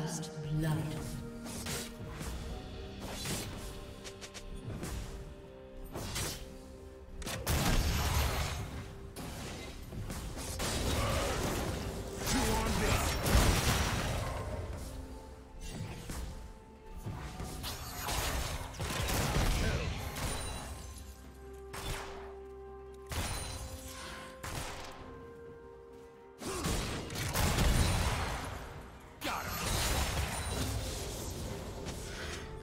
First blood.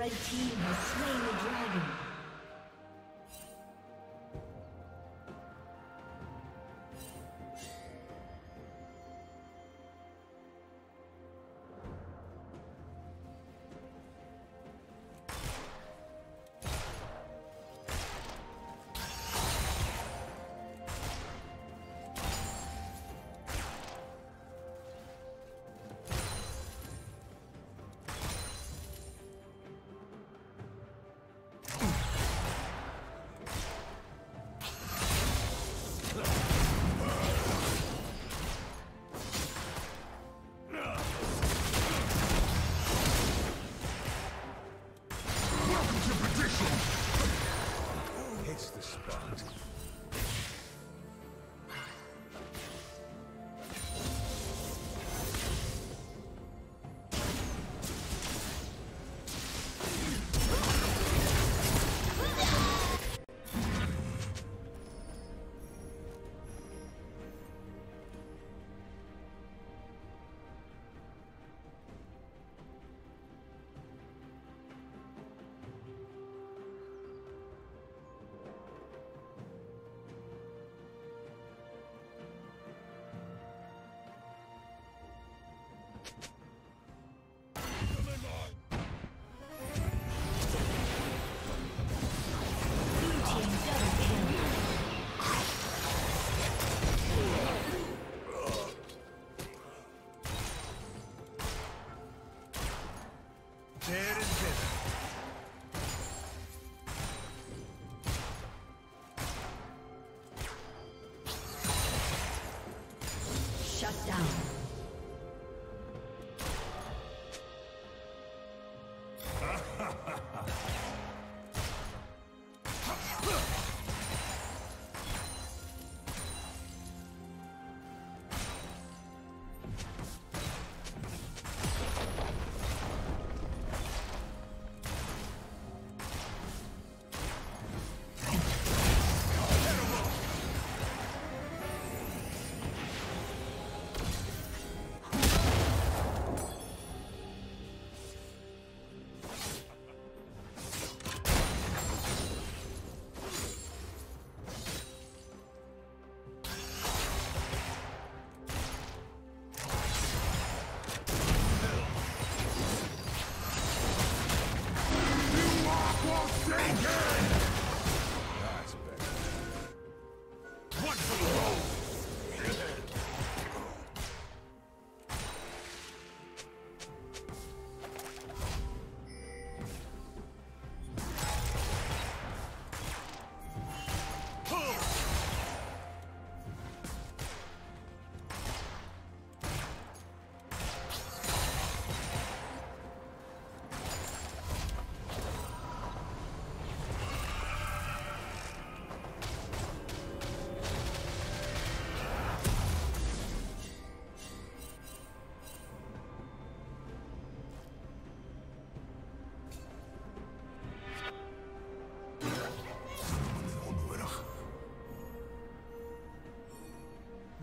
Red team has slain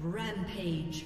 Rampage.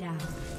down.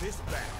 This back.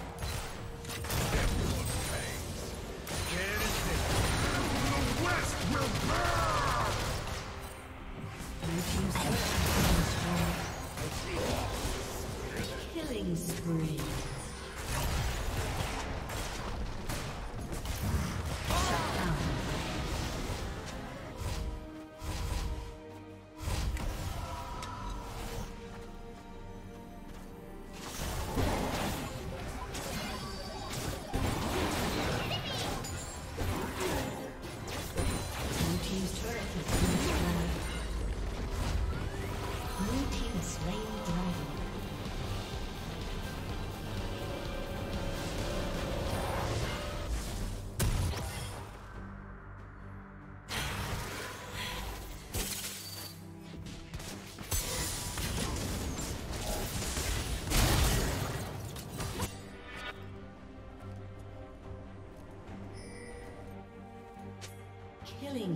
Killing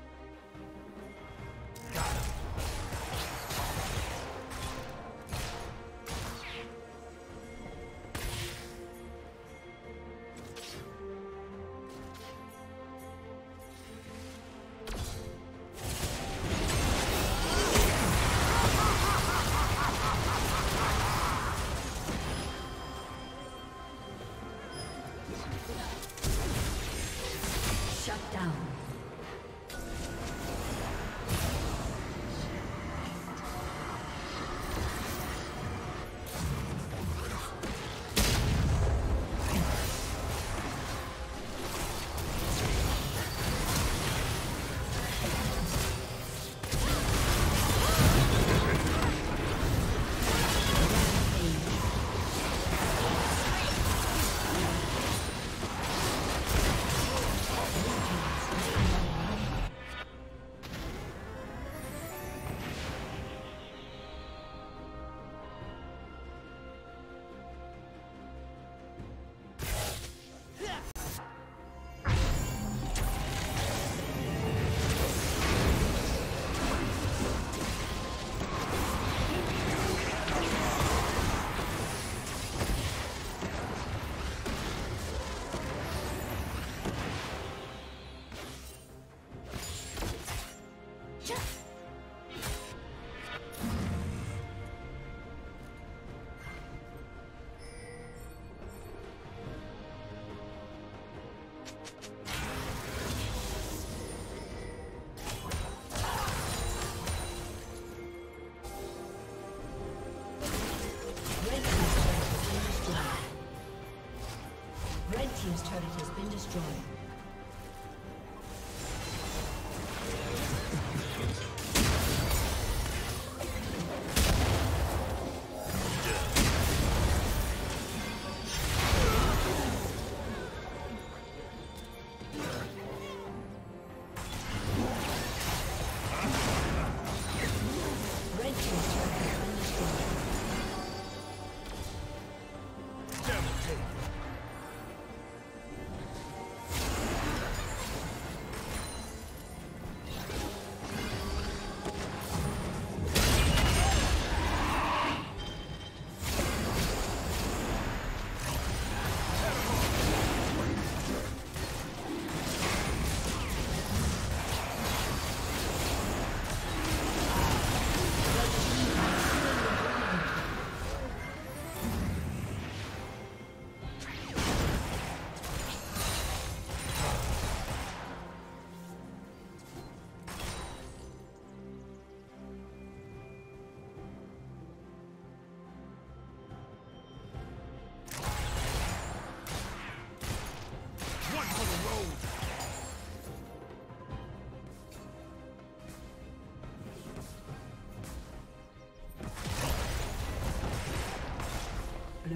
Team's turret has been destroyed. Devil take.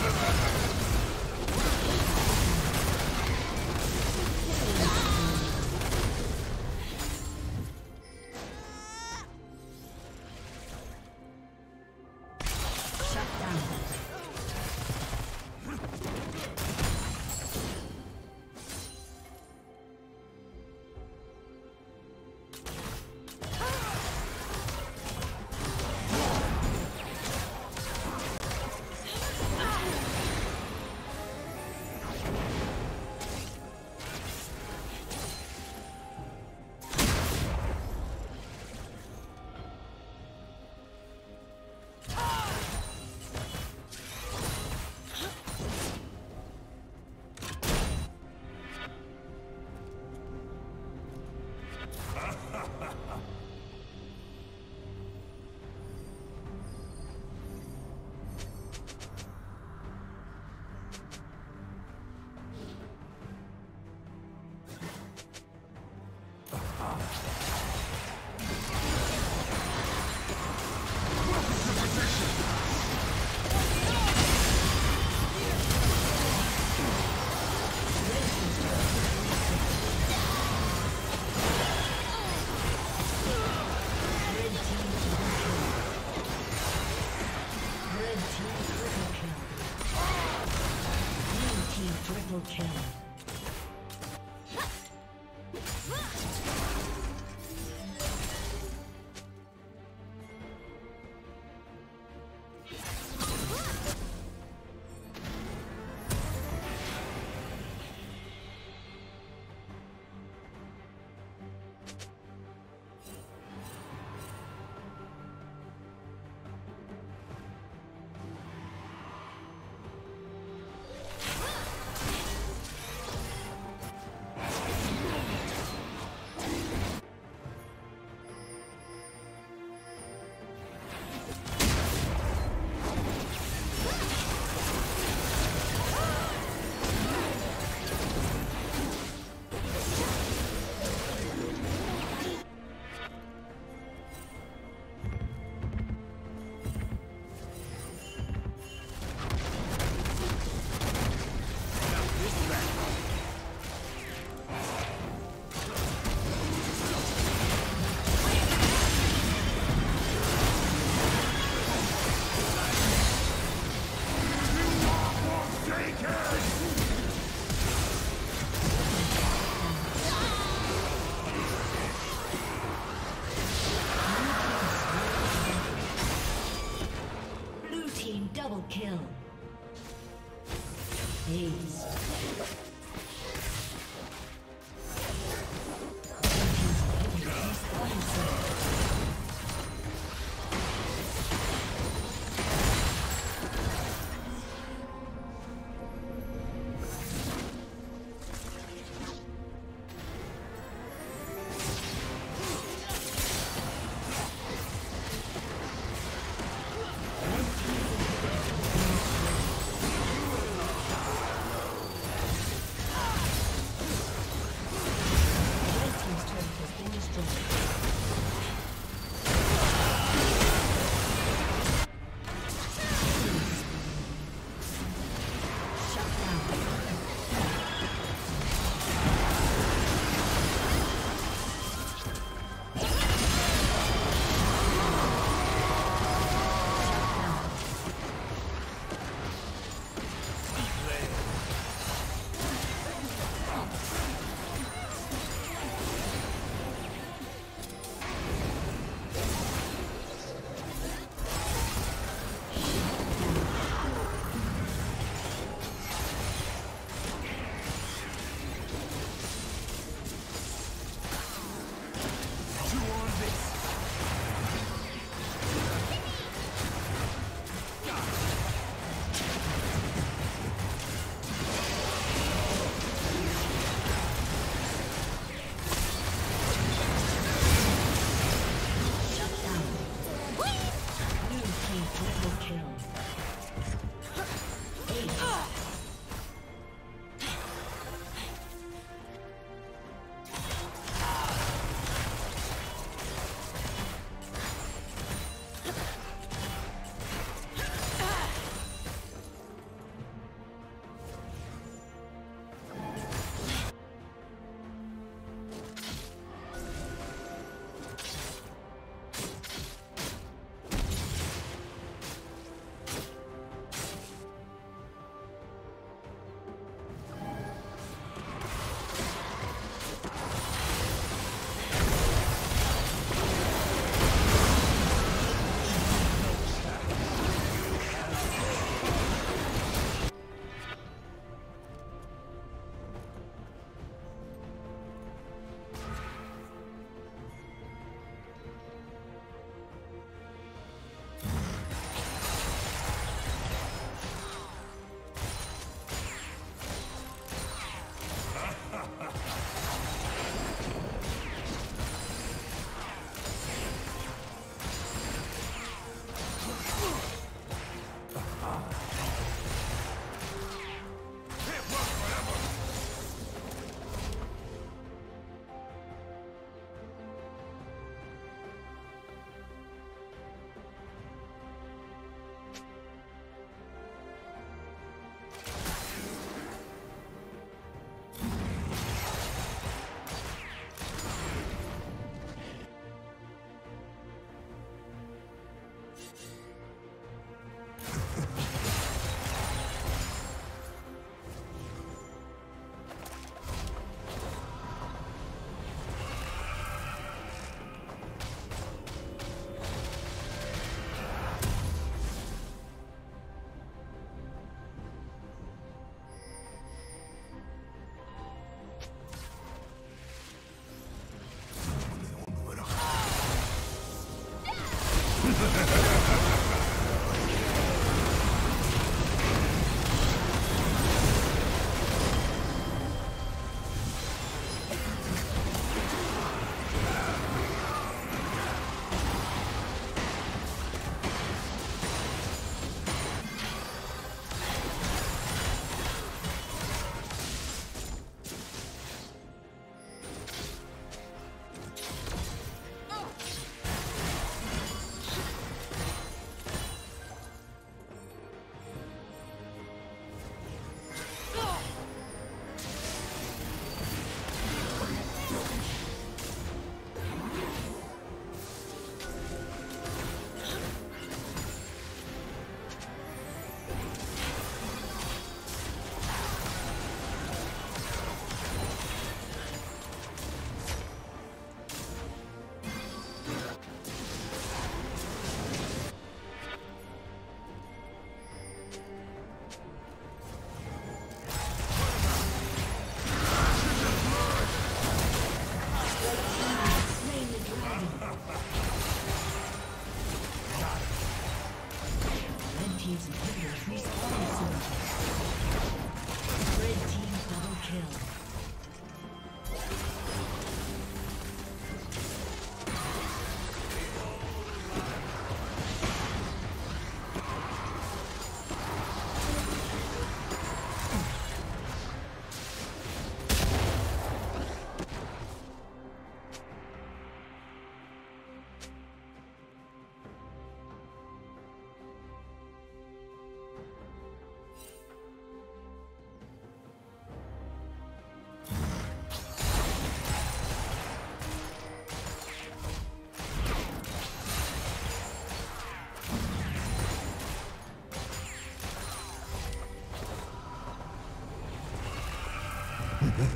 Let's go.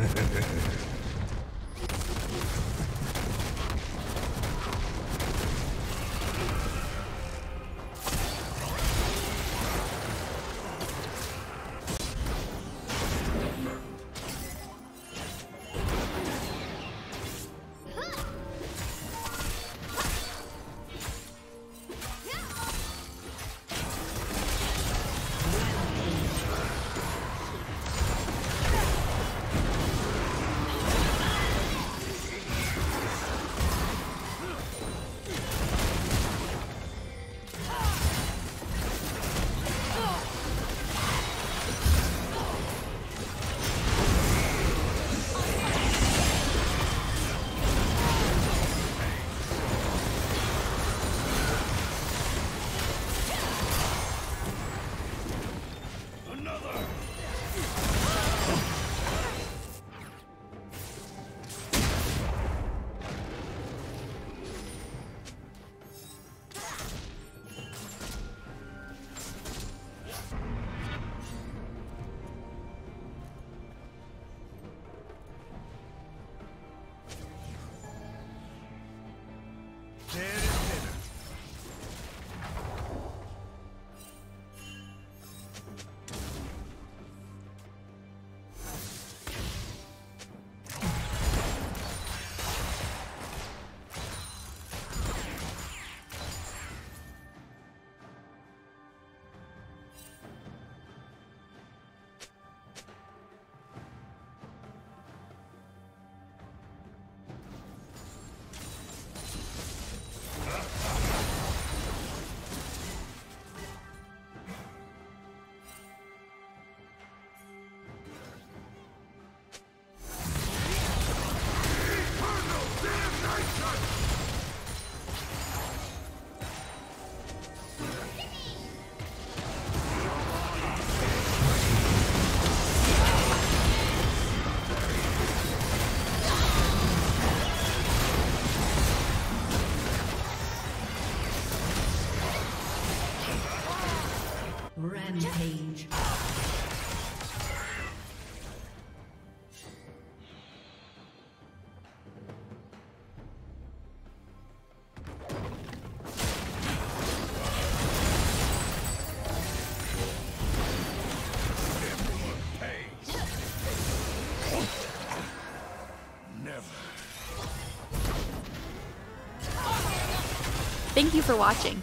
Dead and dinner. Rampage. Thank you for watching.